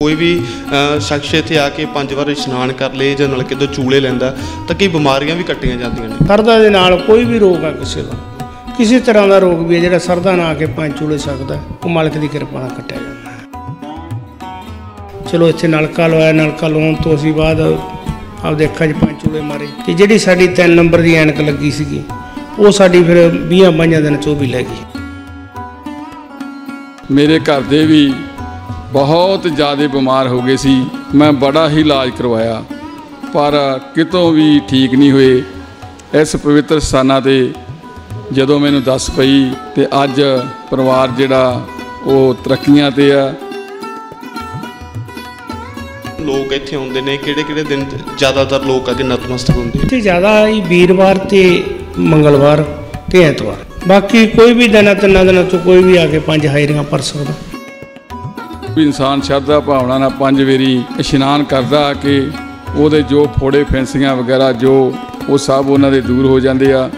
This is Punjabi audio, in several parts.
ਕੋਈ ਵੀ ਸ਼ਖਸ ਇੱਥੇ ਆ ਕੇ ਪੰਜ ਵਾਰ ਇਸ਼ਨਾਨ ਕਰ ਲੇ ਜਾਂ ਨਲਕੇ ਤੋਂ ਚੂਲੇ ਲੈਂਦਾ ਤਾਂ ਕਈ ਬਿਮਾਰੀਆਂ ਵੀ ਕੱਟੀਆਂ ਜਾਂਦੀਆਂ ਨੇ। ਸਰਦਾ ਦੇ ਨਾਲ ਕੋਈ ਵੀ ਰੋਗ ਆ ਕਿਸੇ ਦਾ। ਕਿਸੇ ਤਰ੍ਹਾਂ ਦਾ ਰੋਗ ਵੀ ਹੈ ਜਿਹੜਾ ਸਰਦਾ ਨਾ ਆ ਕੇ ਪੰਜ ਚੂਲੇ ਸਕਦਾ ਉਹ ਮਾਲਕ ਦੀ ਕਿਰਪਾ ਨਾਲ ਕੱਟਿਆ ਜਾਂਦਾ ਹੈ। ਚਲੋ ਇੱਥੇ ਨਲਕਾ ਲਵਾਇਆ ਨਲਕਾ ਲਵਾਉਣ ਤੋਂ ਅਸੀਂ ਬਾਅਦ ਆਪਦੇ ਅੱਖਾਂ 'ਚ ਪੰਜ ਚੂਲੇ ਮਾਰੇ। ਤੇ ਜਿਹੜੀ ਸਾਡੀ 3 ਨੰਬਰ ਦੀ ਐਨਕ ਲੱਗੀ ਸੀਗੀ ਉਹ ਸਾਡੀ ਫਿਰ 20 ਬਾਈਆਂ ਦਿਨ ਚ ਉਹ ਵੀ ਲੈ ਗਈ। ਮੇਰੇ ਘਰ ਦੇ ਵੀ ਬਹੁਤ ਜ਼ਿਆਦਾ ਬਿਮਾਰ ਹੋ ਗਏ ਸੀ। ਮੈਂ ਬੜਾ ਹੀ ਇਲਾਜ ਕਰਵਾਇਆ ਪਰ ਕਿਤੋਂ ਵੀ ਠੀਕ ਨਹੀਂ ਹੋਏ। ਇਸ ਪਵਿੱਤਰ ਸਥਾਨਾਂ ਤੇ ਜਦੋਂ ਮੈਨੂੰ ਦੱਸ ਪਈ ਤੇ ਅੱਜ ਪਰਿਵਾਰ ਜਿਹੜਾ ਉਹ ਤਰੱਕੀਆਂ ਤੇ ਆ। ਲੋਕ ਇੱਥੇ ਆਉਂਦੇ ਨੇ ਕਿਹੜੇ ਕਿਹੜੇ ਦਿਨ ਜ਼ਿਆਦਾਤਰ ਲੋਕ ਆ ਕੇ ਨਤਮਸਤਕ ਹੁੰਦੇ ਇੱਥੇ ਜ਼ਿਆਦਾ ਹੀ ਵੀਰਵਾਰ ਤੇ ਮੰਗਲਵਾਰ ਤੇ ਐਤਵਾਰ। ਬਾਕੀ ਕੋਈ ਵੀ ਦਿਨਾਂ ਤਿੰਨਾਂ ਦਿਨਾਂ ਤੋਂ ਕੋਈ ਵੀ ਆ ਕੇ ਪੰਜ ਹਾਜ਼ਰੀਆਂ ਭਰ ਸਕਦਾ। ਵੀ ਇਨਸਾਨ ਸ਼ਰਧਾ ਭਾਵਨਾ ਨਾਲ ਪੰਜ ਵਾਰੀ ਇਸ਼ਨਾਨ ਕਰਦਾ ਕਿ ਉਹਦੇ ਜੋ ਫੋੜੇ ਫੈਂਸੀਆਂ ਵਗੈਰਾ ਜੋ ਉਹ ਸਭ ਉਹਨਾਂ ਦੇ ਦੂਰ ਹੋ ਜਾਂਦੇ ਆ।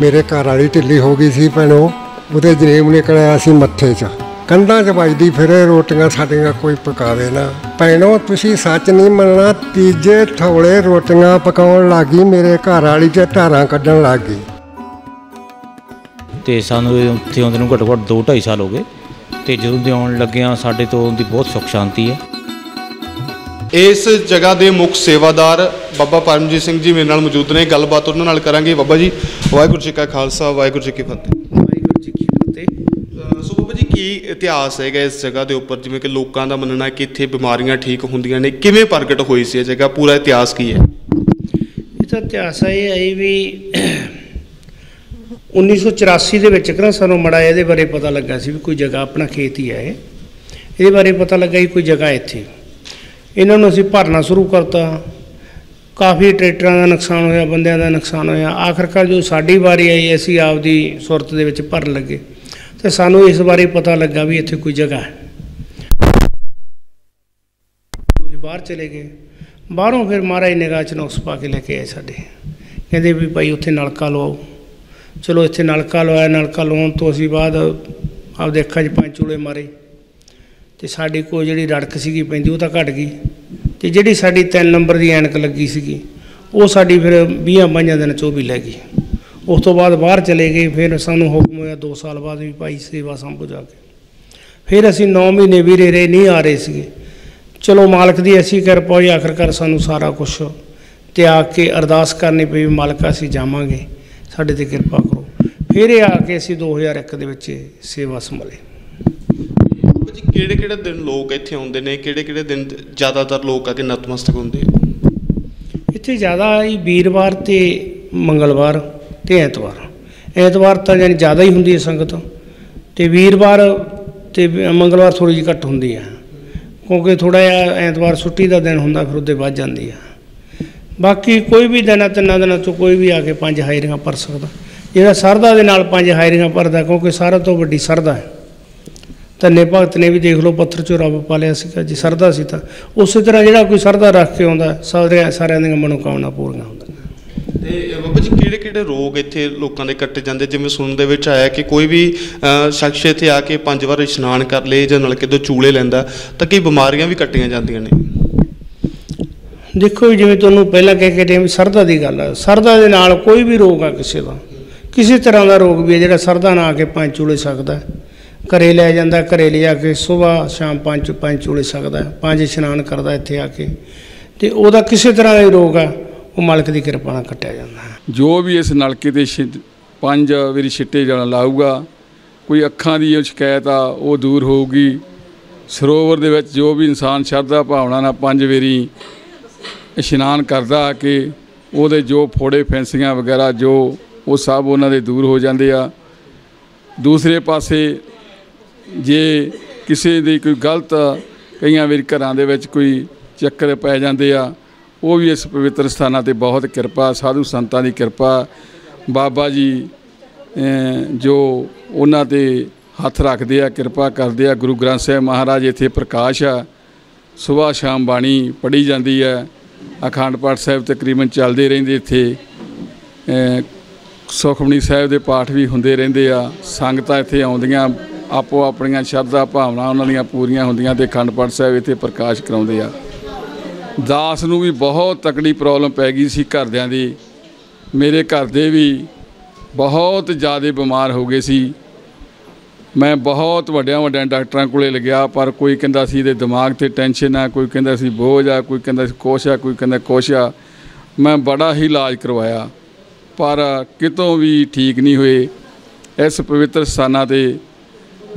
ਮੇਰੇ ਘਰ ਵਾਲੀ ਢਿੱਲੀ ਹੋ ਗਈ ਸੀ ਭੈਣੋ ਉਹਦੇ ਜਨੇਮ ਨਿਕਲਿਆ ਸੀ ਮੱਥੇ 'ਚ। ਕੰਧਾਂ 'ਚ ਵੱਜਦੀ ਫਿਰੇ ਰੋਟੀਆਂ ਸਾਡੀਆਂ ਕੋਈ ਪਕਾਵੇ ਨਾ। ਭੈਣੋ ਤੁਸੀਂ ਸੱਚ ਨਹੀਂ ਮੰਨਣਾ ਤੀਜੇ ਥੋੜੇ ਰੋਟੀਆਂ ਪਕਾਉਣ ਲੱਗੀ ਮੇਰੇ ਘਰ ਵਾਲੀ 'ਚ ਧਾਰਾਂ ਕੱਢਣ ਲੱਗ। ਗਈ ਤੇ ਸਾਨੂੰ ਉੱਥੇ ਆਉਂਦੇ ਨੂੰ ਘੱਟੋ ਘੱਟ 2 2.5 ਸਾਲ ਹੋ ਗਏ। ਤੇ ਜਦੋਂ ਦੇ ਆਉਣ ਲੱਗਿਆ ਸਾਡੇ ਤੋਂ ਦੀ ਬਹੁਤ ਸੁੱਖ ਸ਼ਾਂਤੀ ਹੈ। ਇਸ ਜਗ੍ਹਾ ਦੇ ਮੁੱਖ ਸੇਵਾਦਾਰ ਬਾਬਾ ਪਰਮਜੀਤ ਸਿੰਘ ਜੀ ਮੇਰੇ ਨਾਲ ਮੌਜੂਦ ਨੇ। ਗੱਲਬਾਤ ਉਹਨਾਂ ਨਾਲ ਕਰਾਂਗੇ। ਬਾਬਾ ਜੀ ਵਾਹਿਗੁਰੂ ਜੀ ਕਾ ਖਾਲਸਾ ਵਾਹਿਗੁਰੂ ਜੀ ਕੀ ਫਤਿਹ। ਵਾਹਿਗੁਰੂ ਜੀ ਕੀ ਫਤਿਹ। ਸੋ ਬਾਬਾ ਜੀ ਕੀ ਇਤਿਹਾਸ ਹੈਗਾ ਇਸ ਜਗ੍ਹਾ ਦੇ ਉੱਪਰ? ਜਿਵੇਂ ਕਿ ਲੋਕਾਂ ਦਾ ਮੰਨਣਾ ਹੈ ਕਿ ਇੱਥੇ ਬਿਮਾਰੀਆਂ ਠੀਕ ਹੁੰਦੀਆਂ ਨੇ। ਕਿਵੇਂ ਪ੍ਰਗਟ ਹੋਈ ਸੀ ਇਹ ਜਗ੍ਹਾ? ਪੂਰਾ ਇਤਿਹਾਸ ਕੀ ਹੈ? ਇਹ ਤਾਂ ਇਤਿਹਾਸ ਹੈ ਇਹ ਹੈ ਵੀ 1984 ਦੇ ਵਿੱਚ ਕਿਹੜਾ ਸਾਨੂੰ ਮੜਾ ਇਹਦੇ ਬਾਰੇ ਪਤਾ ਲੱਗਾ ਸੀ ਵੀ ਕੋਈ ਜਗ੍ਹਾ ਆਪਣਾ ਖੇਤ ਹੀ ਹੈ ਇਹ। ਇਹਦੇ ਬਾਰੇ ਪਤਾ ਲੱਗਾ ਵੀ ਕੋਈ ਜਗ੍ਹਾ ਇੱਥੇ। ਇਹਨਾਂ ਨੂੰ ਅਸੀਂ ਭਰਨਾ ਸ਼ੁਰੂ ਕਰਤਾ। ਕਾਫੀ ਟਰੈਕਟਰਾਂ ਦਾ ਨੁਕਸਾਨ ਹੋਇਆ, ਬੰਦਿਆਂ ਦਾ ਨੁਕਸਾਨ ਹੋਇਆ। ਆਖਰਕਾਰ ਜੋ ਸਾਡੀ ਵਾਰੀ ਆਈ, ਅਸੀਂ ਆਪਦੀ ਸੁਰਤ ਦੇ ਵਿੱਚ ਭਰਨ ਲੱਗੇ। ਤੇ ਸਾਨੂੰ ਇਸ ਬਾਰੇ ਪਤਾ ਲੱਗਾ ਵੀ ਇੱਥੇ ਕੋਈ ਜਗ੍ਹਾ ਹੈ। ਅਸੀਂ ਬਾਹਰ ਚਲੇ ਗਏ। ਬਾਹਰੋਂ ਫਿਰ ਮਹਾਰਾਜ ਨਿਗਾਹ ਚ ਨੁਕਸ ਪਾ ਕੇ ਲੈ ਕੇ ਆਏ ਸਾਡੇ। ਕਹਿੰਦੇ ਵੀ ਭਾਈ ਉੱਥੇ ਨਲਕਾ ਲਵਾਓ। ਚਲੋ ਇੱਥੇ ਨਲਕਾ ਲਵਾਇਆ, ਨਲਕਾ ਲਵਾਉਣ ਤੋਂ ਅਸੀਂ ਬਾਅਦ ਆਪਦੇ ਅੱਖਾਂ 'ਚ ਪੰਜ ਚੂਲੇ ਮਾਰੇ ਤੇ ਸਾਡੀ ਕੋਈ ਜਿਹੜੀ ਰੜਕ ਸੀਗੀ ਪੈਂਦੀ, ਉਹ ਤਾਂ ਘਟ ਗਈ ਤੇ ਜਿਹੜੀ ਸਾਡੀ 3 ਨੰਬਰ ਦੀ ਐਨਕ ਲੱਗੀ ਸੀਗੀ, ਉਹ ਸਾਡੀ ਫਿਰ 20 ਬਾਈਆਂ ਦਿਨ ਚ ਉਹ ਵੀ ਲੈ ਗਈ। ਉਸ ਤੋਂ ਬਾਅਦ ਬਾਹਰ ਚਲੇ ਗਏ, ਫਿਰ ਸਾਨੂੰ ਹੁਕਮ ਹੋਇਆ 2 ਸਾਲ ਬਾਅਦ ਵੀ ਭਾਈ ਸੇਵਾ ਸੰਭੋ ਜਾ ਕੇ। ਫਿਰ ਅਸੀਂ 9 ਮਹੀਨੇ ਵੀਰੇ ਰਹੇ, ਨਹੀਂ ਆ ਰਹੇ ਸੀਗੇ। ਚਲੋ ਮਾਲਕ ਦੀ ਐਸੀ ਕਿਰਪਾ ਹੋਈ, ਆਖਰਕਾਰ ਸਾਨੂੰ ਸਾਰਾ ਕੁਝ ਤਿਆਗ ਕੇ ਅਰਦਾਸ ਕਰਨੀ ਪਈ ਵੀ ਮਾਲਕ ਅਸੀਂ ਜਾਵਾਂਗੇ। ਸਾਡੇ ਤੇ ਕਿਰਪਾ ਕਰੋ। ਫਿਰ ਇਹ ਆ ਕੇ ਅਸੀਂ 2001 ਦੇ ਵਿੱਚ ਸੇਵਾ ਸੰਭਾਲੇ। ਜੀ ਕਿਹੜੇ ਕਿਹੜੇ ਦਿਨ ਲੋਕ ਇੱਥੇ ਆਉਂਦੇ ਨੇ? ਕਿਹੜੇ ਕਿਹੜੇ ਦਿਨ ਜ਼ਿਆਦਾਤਰ ਲੋਕ ਆ ਕੇ ਨਤਮਸਤਕ ਹੁੰਦੇ ਇੱਥੇ ਜ਼ਿਆਦਾ ਹੀ ਵੀਰਵਾਰ ਤੇ ਮੰਗਲਵਾਰ ਤੇ ਐਤਵਾਰ। ਐਤਵਾਰ ਤਾਂ ਜਾਨੀ ਜ਼ਿਆਦਾ ਹੀ ਹੁੰਦੀ ਹੈ ਸੰਗਤ ਤੇ ਵੀਰਵਾਰ ਤੇ ਮੰਗਲਵਾਰ ਥੋੜੀ ਜਿਹੀ ਘੱਟ ਹੁੰਦੀ ਹੈ। ਕਿਉਂਕਿ ਥੋੜਾ ਜਿਹਾ ਐਤਵਾਰ ਛੁੱਟੀ ਦਾ ਦਿਨ ਹੁੰਦਾ ਫਿਰ ਉਹਦੇ ਵੱਧ ਜਾਂਦੀ ਹੈ। ਬਾਕੀ ਕੋਈ ਵੀ ਦਿਨਾਂ ਤਿੰਨਾਂ ਦਿਨਾਂ ਤੋਂ ਕੋਈ ਵੀ ਆ ਕੇ ਪੰਜ ਹਾਇਰੀਆਂ ਭਰ ਸਕਦਾ। ਜਿਹੜਾ ਸਰਦਾ ਦੇ ਨਾਲ ਪੰਜ ਹਾਇਰੀਆਂ ਭਰਦਾ, ਕਿਉਂਕਿ ਸਾਰਿਆਂ ਤੋਂ ਵੱਡੀ ਸਰਦਾ ਹੈ। ਧੰਨੇ ਭਗਤ ਨੇ ਵੀ ਦੇਖ ਲਓ, ਪੱਥਰ ਚੋਂ ਰੱਬ ਪਾਲਿਆ ਸੀਗਾ, ਜੀ ਸਰਦਾ ਸੀ ਤਾਂ। ਉਸੇ ਤਰ੍ਹਾਂ ਜਿਹੜਾ ਕੋਈ ਸਰਦਾ ਰੱਖ ਕੇ ਆਉਂਦਾ, ਸਾਰਿਆਂ ਸਾਰਿਆਂ ਦੀਆਂ ਮਨੋਕਾਮਨਾ ਪੂਰੀਆਂ ਹੁੰਦੀਆਂ। ਤੇ ਬਾਬਾ ਜੀ, ਕਿਹੜੇ ਕਿਹੜੇ ਰੋਗ ਇੱਥੇ ਲੋਕਾਂ ਦੇ ਕੱਟੇ ਜਾਂਦੇ? ਜਿਵੇਂ ਸੁਣਨ ਦੇ ਵਿੱਚ ਆਇਆ ਕਿ ਕੋਈ ਵੀ ਸ਼ਖਸ ਇੱਥੇ ਆ ਕੇ ਪੰਜ ਵਾਰ ਇਸ਼ਨਾਨ ਕਰ ਲੇ ਜਾਂ ਨਲਕੇ ਤੋਂ ਚੂਲੇ ਲੈਂਦਾ, ਤਾਂ ਕਈ ਬਿਮਾਰੀਆਂ ਵੀ ਕੱਟੀਆਂ ਜਾਂਦੀਆਂ ਨੇ। ਦੇਖੋ ਜੀ, ਜਿਵੇਂ ਤੁਹਾਨੂੰ ਪਹਿਲਾਂ ਕਹਿ ਕੇ ਟਾਈਮ ਸਰਦਾ ਦੀ ਗੱਲ ਹੈ ਸਰਦਾ ਦੇ ਨਾਲ ਕੋਈ ਵੀ ਰੋਗ ਆ ਕਿਸੇ ਦਾ। ਕਿਸੇ ਤਰ੍ਹਾਂ ਦਾ ਰੋਗ ਵੀ ਹੈ ਜਿਹੜਾ ਸਰਦਾ ਨਾਲ ਆ ਕੇ ਪੰਜ ਚੂਲੇ ਸਕਦਾ ਹੈ। ਘਰੇ ਲੈ ਜਾਂਦਾ ਘਰੇ ਲਿਆ ਕੇ ਸਵੇਰ ਸ਼ਾਮ ਪੰਜ ਪੰਜ ਚੂਲੇ ਸਕਦਾ ਪੰਜ ਇਸ਼ਨਾਨ ਕਰਦਾ ਇੱਥੇ ਆ ਕੇ। ਤੇ ਉਹਦਾ ਕਿਸੇ ਤਰ੍ਹਾਂ ਦਾ ਰੋਗ ਆ ਉਹ ਮਾਲਕ ਦੀ ਕਿਰਪਾ ਨਾਲ ਕੱਟਿਆ ਜਾਂਦਾ ਜੋ ਵੀ ਇਸ ਨਲਕੇ ਤੇ ਛਿ- ਪੰਜ ਵਾਰੀ ਛਿੱਟੇ ਜਾਣਾ ਲਾਊਗਾ ਕੋਈ ਅੱਖਾਂ ਦੀ ਜੋ ਸ਼ਿਕਾਇਤ ਆ ਉਹ ਦੂਰ ਹੋਊਗੀ। ਸਰੋਵਰ ਦੇ ਵਿੱਚ ਜੋ ਵੀ ਇਨਸਾਨ ਸ਼ਰਧਾ ਭਾਵਨਾ ਨਾਲ ਪੰਜ ਵਾਰੀ ਇਸ਼ਨਾਨ ਕਰਦਾ ਕਿ ਉਹਦੇ ਜੋ ਫੋੜੇ ਫੈਂਸੀਆਂ ਵਗੈਰਾ ਜੋ ਉਹ ਸਭ ਉਹਨਾਂ ਦੇ ਦੂਰ ਹੋ ਜਾਂਦੇ ਆ। ਦੂਸਰੇ ਪਾਸੇ ਜੇ ਕਿਸੇ ਦੀ ਕੋਈ ਗਲਤ ਕਈਆਂ ਵਾਰੀ ਘਰਾਂ ਦੇ ਵਿੱਚ ਕੋਈ ਚੱਕਰ ਪੈ ਜਾਂਦੇ ਆ, ਉਹ ਵੀ ਇਸ ਪਵਿੱਤਰ ਸਥਾਨਾਂ ਤੇ ਬਹੁਤ ਕਿਰਪਾ, ਸਾਧੂ ਸੰਤਾਂ ਦੀ ਕਿਰਪਾ। ਬਾਬਾ ਜੀ ਜੋ ਉਹਨਾਂ ਤੇ ਹੱਥ ਰੱਖਦੇ ਆ, ਕਿਰਪਾ ਕਰਦੇ ਆ, ਗੁਰੂ ਗ੍ਰੰਥ ਸਾਹਿਬ ਮਹਾਰਾਜ ਇੱਥੇ ਪ੍ਰਕਾਸ਼ ਆ। ਸਵੇਰ ਸ਼ਾਮ ਬਾਣੀ ਪੜ੍ਹੀ ਜਾਂਦੀ ਹੈ। ਅਖੰਡ ਪਾਠ ਸਾਹਿਬ ਤਕਰੀਬਨ ਚੱਲਦੇ ਰਹਿੰਦੇ ਇੱਥੇ। ਸੁਖਮਨੀ ਸਾਹਿਬ ਦੇ ਪਾਠ ਵੀ ਹੁੰਦੇ ਰਹਿੰਦੇ ਆ। ਸੰਗਤਾਂ ਇੱਥੇ ਆਉਂਦੀਆਂ, ਆਪੋ ਆਪਣੀਆਂ ਸ਼ਰਧਾ ਭਾਵਨਾ ਉਹਨਾਂ ਦੀਆਂ ਪੂਰੀਆਂ ਹੁੰਦੀਆਂ ਤੇ ਅਖੰਡ ਪਾਠ ਸਾਹਿਬ ਇੱਥੇ ਪ੍ਰਕਾਸ਼ ਕਰਾਉਂਦੇ ਆ। ਦਾਸ ਨੂੰ ਵੀ ਬਹੁਤ ਤਕੜੀ ਪ੍ਰੋਬਲਮ ਪੈ ਗਈ ਸੀ ਘਰਦਿਆਂ ਦੀ। ਮੇਰੇ ਘਰ ਦੇ ਵੀ ਬਹੁਤ ਜ਼ਿਆਦਾ ਬਿਮਾਰ ਹੋ ਗਏ ਸੀ। ਮੈਂ ਬਹੁਤ ਵੱਡਿਆਂ ਵੱਡਿਆਂ ਡਾਕਟਰਾਂ ਕੋਲੇ ਲੱਗਿਆ, ਪਰ ਕੋਈ ਕਹਿੰਦਾ ਸੀ ਇਹਦੇ ਦਿਮਾਗ ਤੇ ਟੈਨਸ਼ਨ ਆ, ਕੋਈ ਕਹਿੰਦਾ ਸੀ ਬੋਝ ਆ, ਕੋਈ ਕਹਿੰਦਾ ਸੀ ਕੁਛ ਆ, ਕੋਈ ਕਹਿੰਦਾ ਕੁਛ ਆ। ਮੈਂ ਬੜਾ ਹੀ ਇਲਾਜ ਕਰਵਾਇਆ, ਪਰ ਕਿਤੋਂ ਵੀ ਠੀਕ ਨਹੀਂ ਹੋਏ। ਇਸ ਪਵਿੱਤਰ ਸਥਾਨਾਂ ਤੇ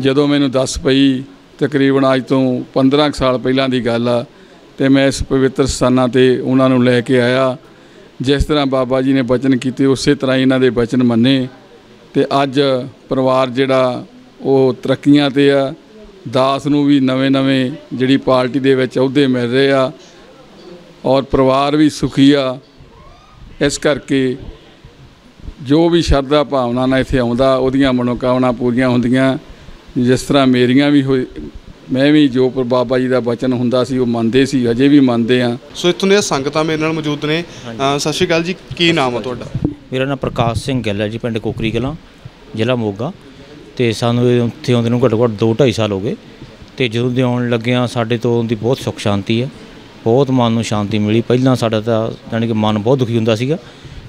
ਜਦੋਂ ਮੈਨੂੰ ਦੱਸ ਪਈ, ਤਕਰੀਬਨ ਅੱਜ ਤੋਂ 15 ਕੁ ਸਾਲ ਪਹਿਲਾਂ ਦੀ ਗੱਲ ਆ, ਤੇ ਮੈਂ ਇਸ ਪਵਿੱਤਰ ਸਥਾਨਾਂ ਤੇ ਉਹਨਾਂ ਨੂੰ ਲੈ ਕੇ ਆਇਆ। ਜਿਸ ਤਰ੍ਹਾਂ ਬਾਬਾ ਜੀ ਨੇ ਬਚਨ ਕੀਤੇ, ਉਸੇ ਤਰ੍ਹਾਂ ਹੀ ਇਹਨਾਂ ਦੇ ਬਚਨ ਮੰਨੇ। ਤੇ ਅੱਜ ਪਰਿਵਾਰ ਜਿਹੜਾ ਉਹ ਤਰੱਕੀਆਂ ਤੇ ਆ। ਦਾਸ ਨੂੰ ਵੀ ਨਵੇਂ-ਨਵੇਂ ਜਿਹੜੀ ਪਾਰਟੀ ਦੇ ਵਿੱਚ ਅਹੁਦੇ ਮਿਲ ਰਹੇ ਆ ਔਰ ਪਰਿਵਾਰ ਵੀ ਸੁਖੀ ਆ। ਇਸ ਕਰਕੇ ਜੋ ਵੀ ਸ਼ਰਧਾ ਭਾਵਨਾ ਨਾਲ ਇੱਥੇ ਆਉਂਦਾ ਉਹਦੀਆਂ ਮਨੋਕਾਮਨਾ ਪੂਰੀਆਂ ਹੁੰਦੀਆਂ। ਜਿਸ ਤਰ੍ਹਾਂ ਮੇਰੀਆਂ ਵੀ ਹੋਈ ਮੈਂ ਵੀ ਜੋ ਪਰ ਬਾਬਾ ਜੀ ਦਾ ਬਚਨ ਹੁੰਦਾ ਸੀ ਉਹ ਮੰਨਦੇ ਸੀ ਅਜੇ ਵੀ ਮੰਨਦੇ ਆ। ਸੋ ਇੱਥੋਂ ਦੀਆਂ ਸੰਗਤਾਂ ਮੇਰੇ ਨਾਲ ਮੌਜੂਦ ਨੇ। ਸਤਿ ਸ਼੍ਰੀ ਅਕਾਲ ਜੀ ਕੀ ਨਾਮ ਆ ਤੁਹਾਡਾ? ਮੇਰਾ ਨਾਮ ਪ੍ਰਕਾਸ਼ ਸਿੰਘ ਗਿੱਲ ਹੈ ਜੀ ਪਿੰਡ ਕੋਕਰੀ ਕਲਾਂ ਜ਼ਿਲ੍ਹਾ ਮੋਗਾ। ਤੇ ਸਾਨੂੰ ਇਹ ਉੱਥੇ ਆਉਂਦੇ ਨੂੰ ਘੱਟੋ ਘੱਟ ਦੋ 2.5 ਸਾਲ ਹੋ ਗਏ। ਤੇ ਜਦੋਂ ਦੇ ਆਉਣ ਲੱਗਿਆ ਸਾਡੇ ਤੋਂ ਦੀ ਬਹੁਤ ਸੁੱਖ ਸ਼ਾਂਤੀ ਆ। ਬਹੁਤ ਮਨ ਨੂੰ ਸ਼ਾਂਤੀ ਮਿਲੀ। ਪਹਿਲਾਂ ਸਾਡਾ ਤਾਂ ਜਾਣੀ ਕਿ ਮਨ ਬਹੁਤ ਦੁਖੀ ਹੁੰਦਾ ਸੀਗਾ।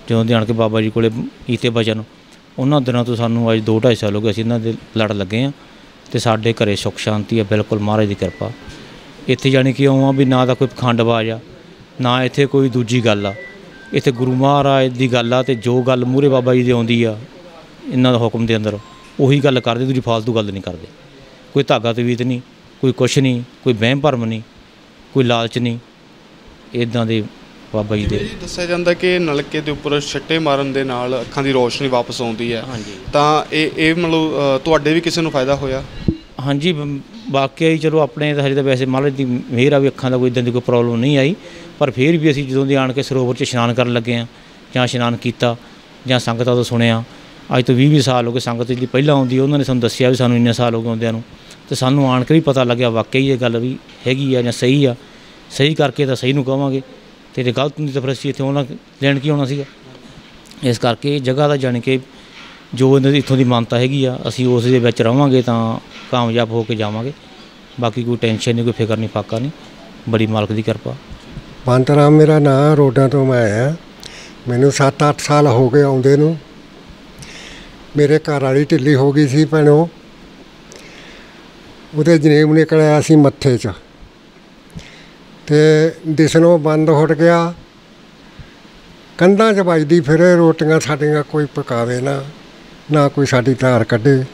ਜਦੋਂ ਦੇ ਆਣ ਕੇ ਬਾਬਾ ਜੀ ਕੋਲੇ ਕੀਤੇ ਬਚਨ ਉਹਨਾਂ ਦਿਨਾਂ ਤੋਂ ਸਾਨੂੰ ਅੱਜ ਦੋ 2.5 ਸਾਲ ਹੋ ਗਏ ਅਸੀਂ ਇਹਨਾਂ ਦੇ ਲੜ ਲੱਗੇ ਆ। ਤੇ ਸਾਡੇ ਘਰੇ ਸੁੱਖ ਸ਼ਾਂਤੀ ਆ, ਬਿਲਕੁਲ ਮਹਾਰਾਜ ਦੀ ਕਿਰਪਾ। ਇੱਥੇ ਜਾਣੀ ਕਿ ਆਉਂ ਆ ਵੀ ਨਾ ਤਾਂ ਕੋਈ ਪਖੰਡਬਾਜ਼ ਆ, ਨਾ ਇੱਥੇ ਕੋਈ ਦੂਜੀ ਗੱਲ ਆ। ਇੱਥੇ ਗੁਰੂ ਮਹਾਰਾਜ ਦੀ ਗੱਲ ਆ ਤੇ ਜੋ ਗੱਲ ਮੂਰੇ ਬਾਬਾ ਜੀ ਦੀ ਆਉਂਦੀ ਆ, ਇਹਨਾਂ ਦਾ ਹੁਕਮ ਦੇ ਅੰਦਰ। ਉਹੀ ਗੱਲ ਕਰਦੇ ਦੂਜੀ ਫਾਲਤੂ ਗੱਲ ਨਹੀਂ ਕਰਦੇ। ਕੋਈ ਧਾਗਾ ਤਵੀਤ ਨਹੀਂ ਕੋਈ ਕੁਛ ਨਹੀਂ ਕੋਈ ਵਹਿਮ ਭਰਮ ਨਹੀਂ ਕੋਈ ਲਾਲਚ ਨਹੀਂ। ਇਦਾਂ ਦੇ ਬਾਬਾ ਜੀ ਦੇ। ਦੱਸਿਆ ਜਾਂਦਾ ਕਿ ਨਲਕੇ ਦੇ ਉੱਪਰ ਛੱਟੇ ਮਾਰਨ ਦੇ ਨਾਲ ਅੱਖਾਂ ਦੀ ਰੋਸ਼ਨੀ ਵਾਪਸ ਆਉਂਦੀ ਹੈ। ਤਾਂ ਇਹ ਇਹ ਮਤਲਬ ਤੁਹਾਡੇ ਵੀ ਕਿਸੇ ਨੂੰ ਫਾਇਦਾ ਹੋਇਆ? ਹਾਂਜੀ ਵਾਕਿਆ ਹੀ ਚਲੋ ਆਪਣੇ ਤਾਂ ਹਜੇ ਤਾਂ ਵੈਸੇ ਮਹਾਰਾਜ ਦੀ ਮਿਹਰ ਆ ਵੀ ਅੱਖਾਂ ਦਾ ਕੋਈ ਇਦਾਂ ਦੀ ਕੋਈ ਪ੍ਰੋਬਲਮ ਨਹੀਂ ਆਈ। ਪਰ ਫਿਰ ਵੀ ਅਸੀਂ ਜਦੋਂ ਦੇ ਆਣ ਕੇ ਸਰੋਵਰ 'ਚ ਇਸ਼ਨਾਨ ਕਰਨ ਲੱਗੇ ਆ ਜਾਂ ਇਸ਼ਨਾਨ ਕੀਤਾ ਜਾਂ ਸੰਗਤਾਂ ਤੋਂ ਸੁਣਿਆ ਅੱਜ ਤੋਂ 20 20 ਸਾਲ ਹੋ ਗਏ ਸੰਗਤ ਜਿਹੜੀ ਪਹਿਲਾਂ ਆਉਂਦੀ ਉਹਨਾਂ ਨੇ ਸਾਨੂੰ ਦੱਸਿਆ ਵੀ ਸਾਨੂੰ ਇੰਨੇ ਸਾਲ ਹੋ ਗਏ ਆਉਂਦਿਆਂ ਨੂੰ। ਤੇ ਸਾਨੂੰ ਆਣ ਕੇ ਵੀ ਪਤਾ ਲੱਗਿਆ ਵਾਕਈ ਇਹ ਗੱਲ ਵੀ ਹੈਗੀ ਆ ਜਾਂ ਸਹੀ ਆ। ਸਹੀ ਕਰਕੇ ਤਾਂ ਸਹੀ ਨੂੰ ਕਵਾਂਗੇ। ਤੇ ਜੇ ਗਲਤ ਹੁੰਦੀ ਤਾਂ ਫਿਰ ਅਸੀਂ ਇੱਥੇ ਉਹਨਾਂ ਲੈਣ ਕੀ ਆਉਣਾ ਸੀਗਾ? ਇਸ ਕਰਕੇ ਜਗ੍ਹਾ ਦਾ ਜਾਣ ਕੇ ਜੋ ਇਹਨਾਂ ਦੀ ਇੱਥੋਂ ਦੀ ਮਾਨਤਾ ਹੈਗੀ ਆ, ਅਸੀਂ ਉਸ ਦੇ ਵਿੱਚ ਰਵਾਂਗੇ ਤਾਂ ਕਾਮਯਾਬ ਹੋ ਕੇ ਜਾਵਾਂਗੇ। ਬਾਕੀ ਕੋਈ ਟੈਨਸ਼ਨ ਨਹੀਂ, ਕੋਈ ਫਿਕਰ ਨਹੀਂ, ਫਾਕਾ ਨਹੀਂ। ਬੜੀ ਮਾਲਕ ਦੀ ਕਿਰਪਾ। ਬੰਤ ਰਾਮ ਮੇਰਾ ਨਾਂ, ਰੋਡਾਂ ਤੋਂ ਮੈਂ ਆਇਆ। ਮੈਨੂੰ 7-8 ਸਾਲ ਹੋ ਗਏ ਆਉਂਦੇ ਨੂੰ। ਮੇਰੇ ਘਰ ਵਾਲੀ ਢਿੱਲੀ ਹੋ ਗਈ ਸੀ ਭੈਣੋ। ਉਹਦੇ ਜਨੇਬ ਨਿਕਲ ਆਇਆ ਸੀ ਮੱਥੇ 'ਚ। ਤੇ ਦਿਸਣੋਂ ਬੰਦ ਹੋ ਗਿਆ। ਕੰਧਾਂ 'ਚ ਵੱਜਦੀ ਫਿਰੇ, ਰੋਟੀਆਂ ਸਾਡੀਆਂ ਕੋਈ ਪਕਾਵੇ ਨਾ ਨਾ ਕੋਈ ਸਾਡੀ ਧਾਰ ਕੱਢੇ।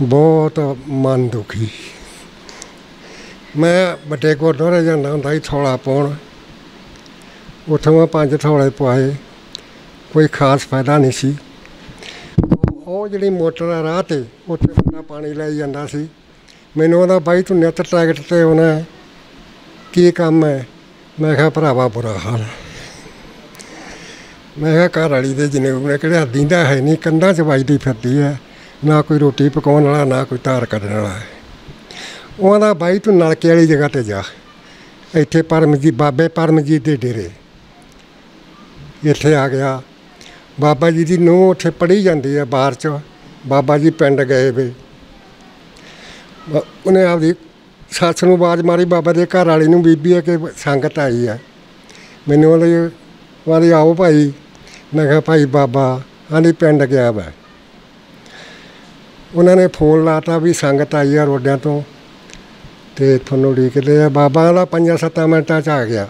ਬਹੁਤ ਮਨ ਦੁਖੀ। ਮੈਂ ਵੱਡੇ ਗੁਰਦੁਆਰੇ ਜਾਂਦਾ ਹੁੰਦਾ ਸੀ ਥੋੜਾ ਪਾਉਣ। ਉੱਥੋਂ ਮੈਂ ਪੰਜ ਥੋੜੇ ਪਵਾਏ ਕੋਈ ਖਾਸ ਫਾਇਦਾ ਨਹੀਂ ਸੀ। ਉਹ- ਜਿਹੜੀ ਮੋਟਰ ਆ ਰਾਹ ਤੇ, ਉੱਥੇ ਬੰਦਾ ਪਾਣੀ ਲੈ ਜਾਂਦਾ ਸੀ। ਮੈਨੂੰ ਉਹਦਾ ਬਾਈ ਤੂੰ ਨਿੱਤ ਟਰੈਕਟਰ ਤੇ ਆਉਣਾ ਕੀ ਕੰਮ ਹੈ? ਮੈਂ ਕਿਹਾ, ਭਰਾਵਾ ਬੁਰਾ ਹਾਲ। ਮੈਂ ਕਿਹਾ, ਘਰ ਵਾਲੀ ਦੇ ਜਨੇਊ ਨੇ ਕਿਹੜਾ ਦਿੰਦਾ ਹੈ ਨਹੀਂ, ਕੰਧਾਂ 'ਚ ਵੱਜਦੀ ਫਿਰਦੀ ਹੈ। ਨਾ ਕੋਈ ਰੋਟੀ ਪਕਾਉਣ ਵਾਲਾ, ਨਾ ਕੋਈ ਧਾਰ ਕੱਢਣ ਵਾਲਾ ਉਹਦਾ ਬਾਈ ਤੂੰ ਨਲਕੇ ਵਾਲੀ ਜਗ੍ਹਾ ਤੇ ਜਾ। ਇੱਥੇ ਪਰਮਜੀਤ, ਬਾਬੇ ਪਰਮਜੀਤ ਦੇ ਡੇਰੇ। ਇੱਥੇ ਆ ਗਿਆ। ਬਾਬਾ ਜੀ ਦੀ ਨੂੰਹ ਉੱਥੇ ਪੜੀ ਜਾਂਦੀ ਹੈ ਬਾਹਰ ਚ। ਬਾਬਾ ਜੀ ਪਿੰਡ ਗਏ ਵੇ। ਉਹਨੇ ਆਪਦੀ ਸੱਸ ਨੂੰ ਆਵਾਜ਼ ਮਾਰੀ, ਬਾਬਾ ਦੇ ਘਰ ਵਾਲੀ ਨੂੰ ਬੀਬੀ ਹੈ ਕਿ ਸੰਗਤ ਆਈ ਹੈ ਮੈਨੂੰ ਉਹਦੇ ਵਾਲੀ ਆਓ ਭਾਈ। ਮੈਂ ਕਿਹਾ, ਭਾਈ ਬਾਬਾ ਆਂਦੀ ਪਿੰਡ ਗਿਆ ਵਾ। ਉਹਨਾਂ ਨੇ ਫੋਨ ਲਾਤਾ ਵੀ ਸੰਗਤ ਆਈ ਆ ਰੋਡਿਆਂ ਤੋਂ। ਤੇ ਤੁਹਾਨੂੰ ਉਡੀਕਦੇ ਆ। ਬਾਬਾ ਵਾਲਾ ਪੰਜਾਂ ਸੱਤਾਂ ਮਿੰਟਾਂ ਚ ਆ ਗਿਆ।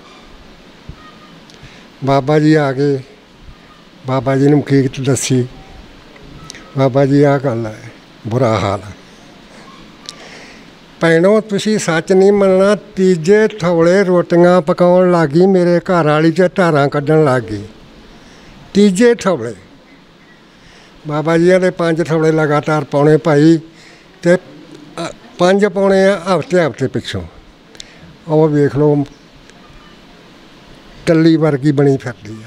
ਬਾਬਾ ਜੀ ਆ ਗਏ। ਬਾਬਾ ਜੀ ਨੂੰ ਹਕੀਕਤ ਦੱਸੀ, ਬਾਬਾ ਜੀ ਆ ਗੱਲ ਹੈ, ਬੁਰਾ ਹਾਲ ਹੈ। ਭੈਣੋ, ਤੁਸੀਂ ਸੱਚ ਨਹੀਂ ਮੰਨਣਾ, ਤੀਜੇ ਥੌਲੇ ਰੋਟੀਆਂ ਪਕਾਉਣ ਲੱਗੀ, ਮੇਰੇ ਘਰ ਵਾਲੀ ਤੇ ਧਾਰਾਂ ਕੱਢਣ ਲੱਗ। ਗਈ ਤੀਜੇ ਥੌਲੇ। ਬਾਬਾ ਜੀ ਦੇ ਪੰਜ ਥੌਲੇ ਲਗਾਤਾਰ ਪਾਉਣੇ ਭਾਈ ਤੇ ਪੰਜ ਪਾਉਣੇ ਆ ਹਫ਼ਤੇ ਹਫ਼ਤੇ ਪਿੱਛੋਂ। ਉਹ ਵੇਖ ਲਓ, ਟੱਲੀ ਵਰਗੀ ਬਣੀ ਫਿਰਦੀ ਆ